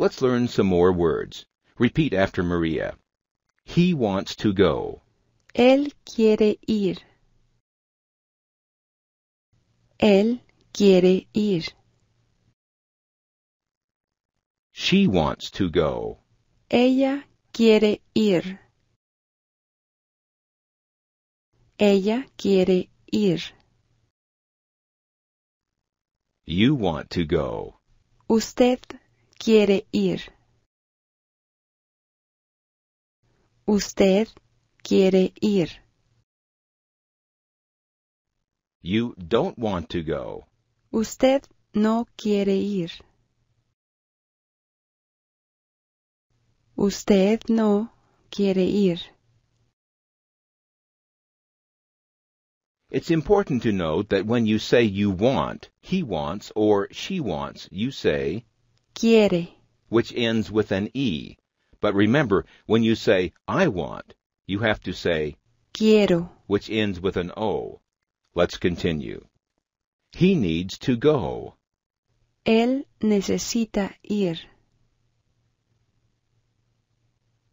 Let's learn some more words. Repeat after Maria. He wants to go. Él quiere ir. Él quiere ir. She wants to go. Ella quiere ir. Ella quiere ir. You want to go. Usted quiere ir. Usted quiere ir. You don't want to go. Usted no quiere ir. Usted no quiere ir. It's important to note that when you say you want, he wants, or she wants, you say Quiere. which ends with an E. But remember, when you say I want, you have to say Quiero. which ends with an O. Let's continue. He needs to go. Él necesita ir.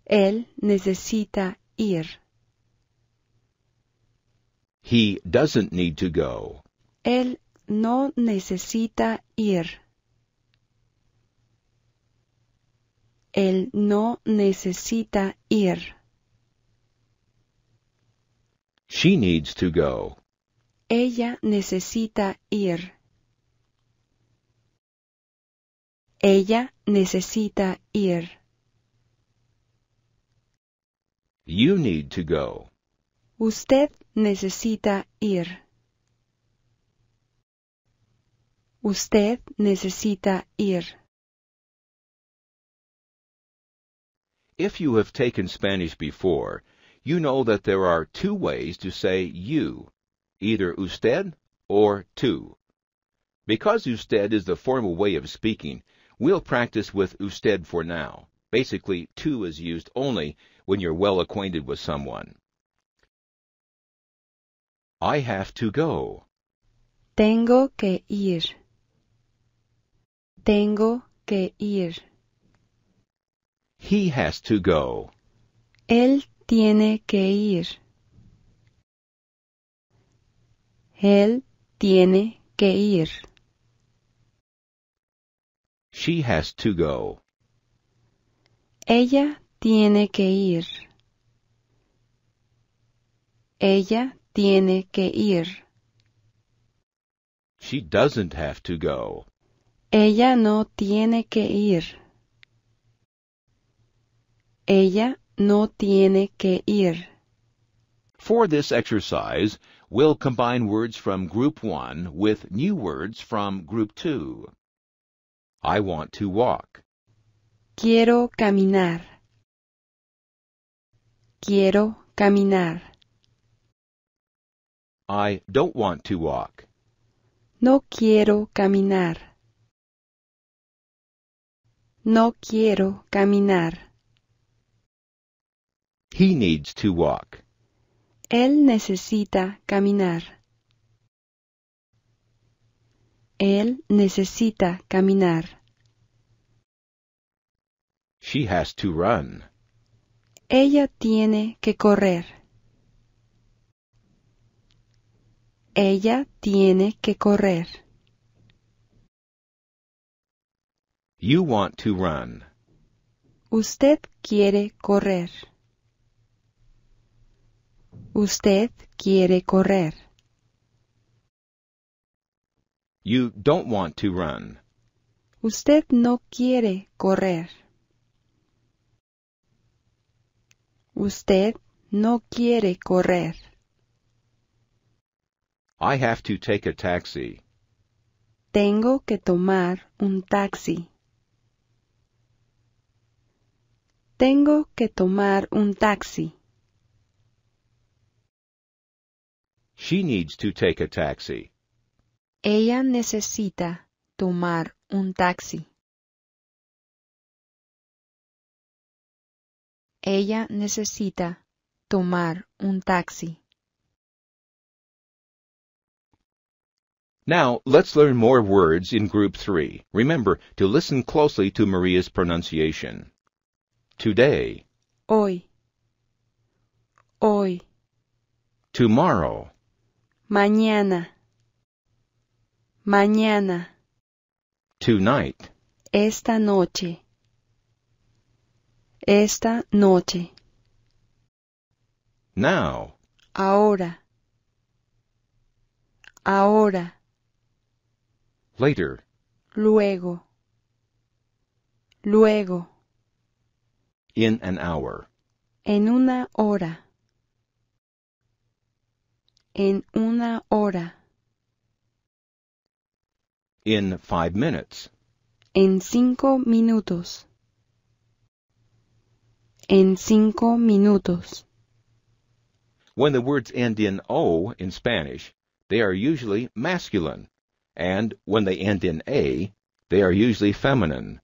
Él necesita ir. He doesn't need to go. Él no necesita ir. Él no necesita ir. She needs to go. Ella necesita ir. Ella necesita ir. You need to go. Usted necesita ir. Usted necesita ir. If you have taken Spanish before, you know that there are two ways to say you, either usted or tú. Because usted is the formal way of speaking, we'll practice with usted for now. Basically, tú is used only when you're well acquainted with someone. I have to go. Tengo que ir. Tengo que ir. He has to go. Él tiene que ir. Él tiene que ir. She has to go. Ella tiene que ir. Ella tiene que ir. She doesn't have to go. Ella no tiene que ir. Ella no tiene que ir. For this exercise, we'll combine words from Group 1 with new words from Group 2. I want to walk. Quiero caminar. Quiero caminar. I don't want to walk. No quiero caminar. No quiero caminar. He needs to walk. Él necesita caminar. Él necesita caminar. She has to run. Ella tiene que correr. Ella tiene que correr. You want to run. Usted quiere correr. Usted quiere correr. You don't want to run. Usted no quiere correr. Usted no quiere correr. I have to take a taxi. Tengo que tomar un taxi. Tengo que tomar un taxi. She needs to take a taxi. Ella necesita tomar un taxi. Ella necesita tomar un taxi. Now, let's learn more words in Group 3. Remember to listen closely to Maria's pronunciation. Today, hoy, hoy, tomorrow, mañana, mañana, tonight, esta noche, esta noche, now, ahora, ahora, later, luego, luego, in an hour, en una hora, en una hora, in five minutes, en cinco minutos, en cinco minutos. When the words end in O in Spanish, they are usually masculine, and when they end in A, they are usually feminine.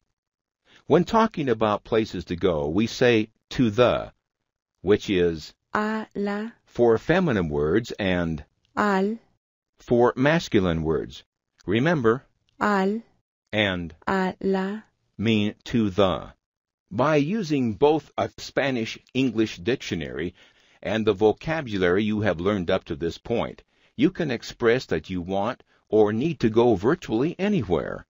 When talking about places to go, we say to the, which is A la, for feminine words and al, for masculine words. Remember, al, and a la, mean to the. By using both a Spanish English dictionary and the vocabulary you have learned up to this point, you can express that you want or need to go virtually anywhere.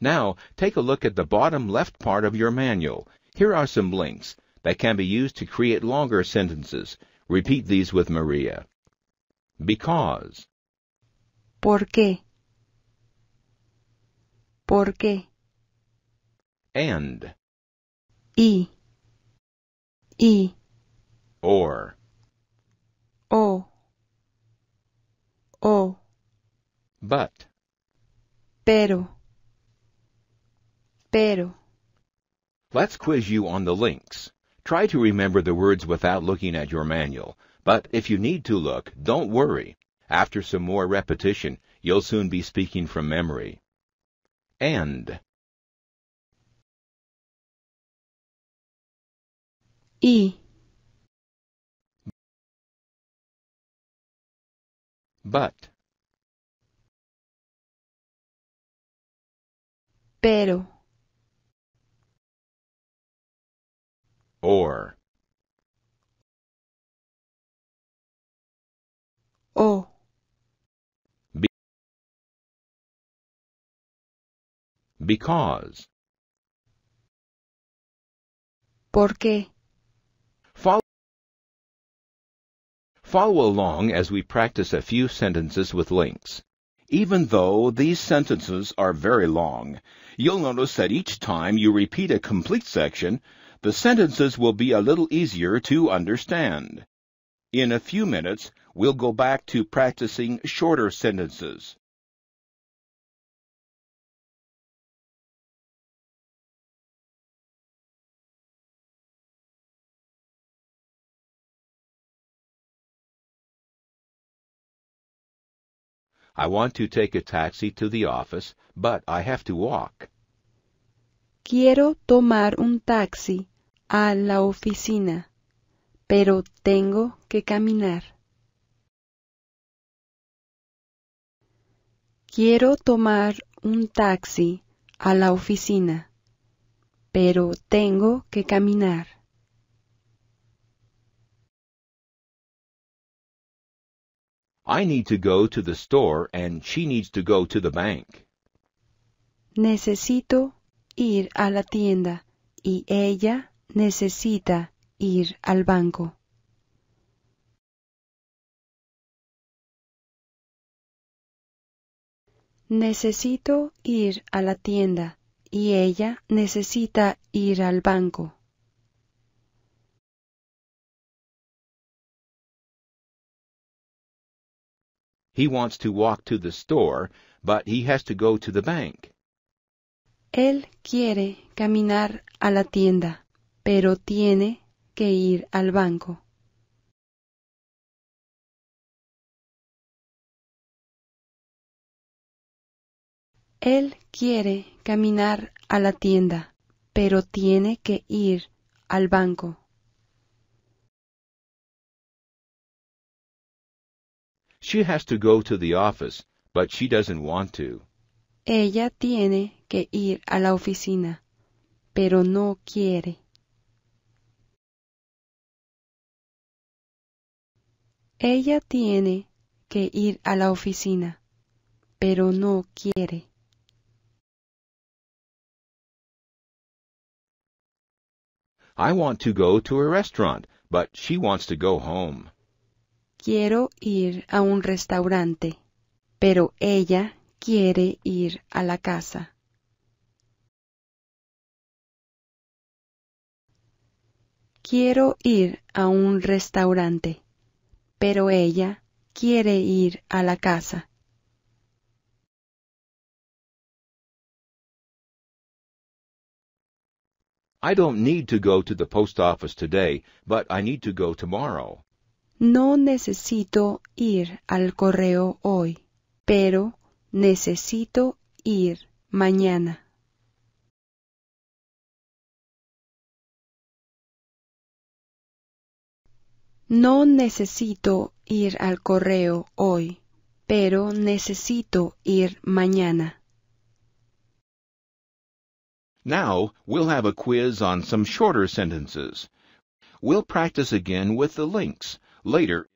Now, take a look at the bottom left part of your manual. Here are some links that can be used to create longer sentences. Repeat these with Maria. Because, ¿por qué? ¿Por qué? and, Y, y, or, o, o, but. pero, pero. Let's quiz you on the links. Try to remember the words without looking at your manual. But if you need to look, don't worry. After some more repetition, you'll soon be speaking from memory. And, Y, but, pero, or, o. because. ¿Por qué? Follow, follow along as we practice a few sentences with links. Even though these sentences are very long, you'll notice that each time you repeat a complete section, the sentences will be a little easier to understand. In a few minutes, we'll go back to practicing shorter sentences. I want to take a taxi to the office, but I have to walk. Quiero tomar un taxi a la oficina, pero tengo que caminar. Quiero tomar un taxi a la oficina, pero tengo que caminar. I need to go to the store and she needs to go to the bank. Necesito ir a la tienda y ella necesita ir al banco. Necesito ir a la tienda y ella necesita ir al banco. He wants to walk to the store, but he has to go to the bank. Él quiere caminar a la tienda, pero tiene que ir al banco. Él quiere caminar a la tienda, pero tiene que ir al banco. She has to go to the office, but she doesn't want to. Ella tiene que ir a la oficina, pero no quiere. Ella tiene que ir a la oficina, pero no quiere. I want to go to a restaurant, but she wants to go home. Quiero ir a un restaurante, pero ella quiere ir a la casa. Quiero ir a un restaurante, pero ella quiere ir a la casa. I don't need to go to the post office today, but I need to go tomorrow. No necesito ir al correo hoy, pero necesito ir mañana. No necesito ir al correo hoy, pero necesito ir mañana. Now, we'll have a quiz on some shorter sentences. We'll practice again with the links. Later,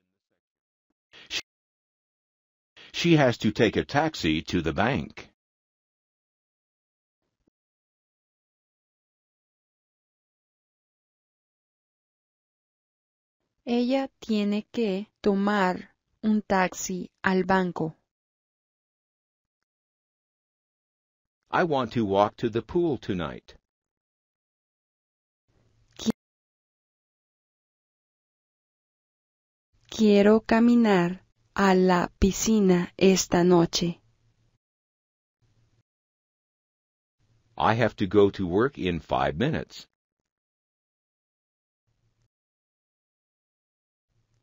she has to take a taxi to the bank. Ella tiene que tomar un taxi al banco. I want to walk to the pool tonight. Quiero caminar a la piscina esta noche. I have to go to work in five minutes.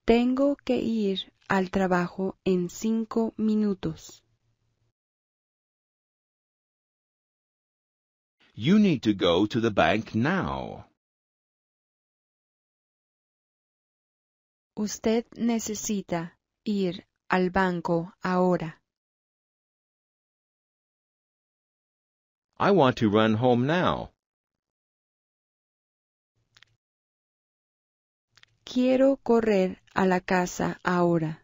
Tengo que ir al trabajo en cinco minutos. You need to go to the bank now. Usted necesita ir al banco ahora. I want to run home now. Quiero correr a la casa ahora.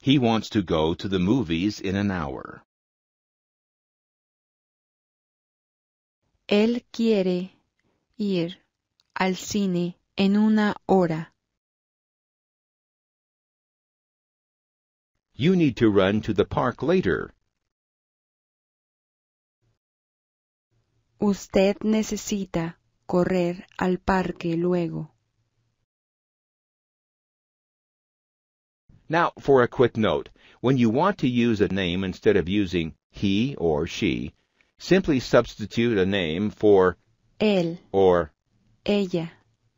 He wants to go to the movies in an hour. Él quiere ir al cine en una hora. You need to run to the park later. Usted necesita correr al parque luego. Now, for a quick note. When you want to use a name instead of using he or she, simply substitute a name for Él, or ella.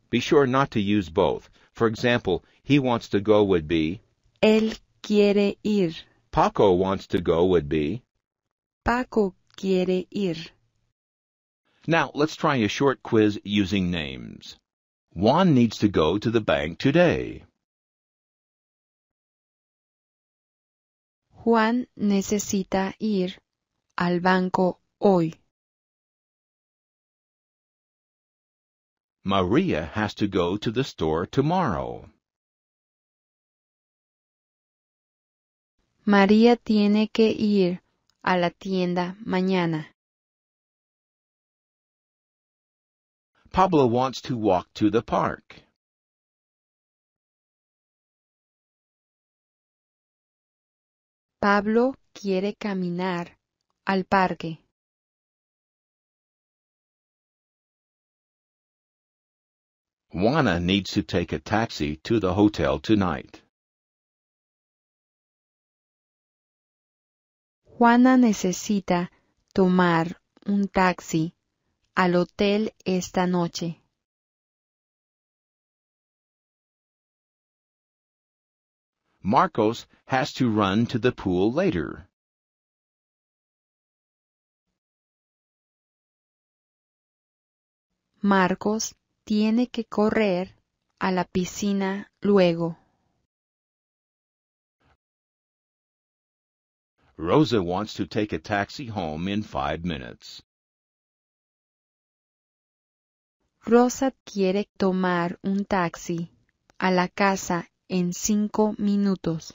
be sure not to use both. For example, he wants to go would be, Él quiere ir. Paco wants to go would be. Paco quiere ir. Now, let's try a short quiz using names. Juan needs to go to the bank today. Juan necesita ir al banco hoy. Maria has to go to the store tomorrow. María tiene que ir a la tienda mañana. Pablo wants to walk to the park. Pablo quiere caminar al parque. Juana needs to take a taxi to the hotel tonight. Juana necesita tomar un taxi al hotel esta noche. Marcos has to run to the pool later. Marcos tiene que correr a la piscina luego. Rosa wants to take a taxi home in five minutes. Rosa quiere tomar un taxi a la casa en cinco minutos.